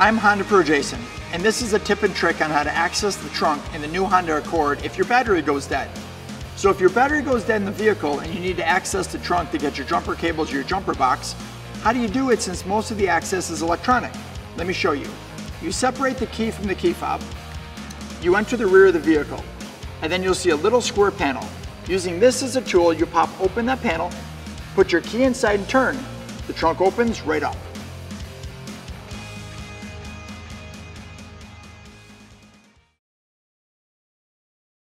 I'm Honda Pro Jason, and this is a tip and trick on how to access the trunk in the new Honda Accord if your battery goes dead. So if your battery goes dead in the vehicle and you need to access the trunk to get your jumper cables or your jumper box, how do you do it since most of the access is electronic? Let me show you. You separate the key from the key fob, you enter the rear of the vehicle, and then you'll see a little square panel. Using this as a tool, you pop open that panel, put your key inside and turn. The trunk opens right up.